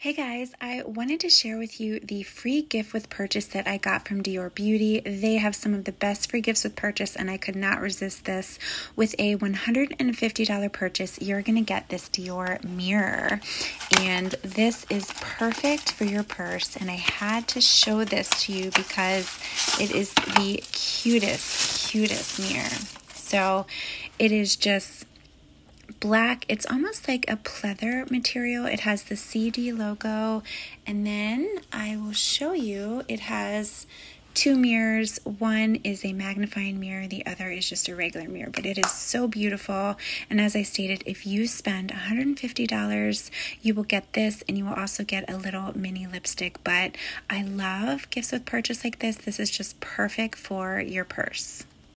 Hey guys, I wanted to share with you the free gift with purchase that I got from Dior Beauty. They have some of the best free gifts with purchase, and I could not resist this. With a $150 purchase, you're going to get this Dior mirror, and this is perfect for your purse. And I had to show this to you because it is the cutest, cutest mirror. So it is just black. It's almost like a pleather material. It has the CD logo, and then I will show you it has two mirrors. One is a magnifying mirror, the other is just a regular mirror, but it is so beautiful. And as I stated, if you spend $150, you will get this and you will also get a little mini lipstick. But I love gifts with purchase like this. This is just perfect for your purse.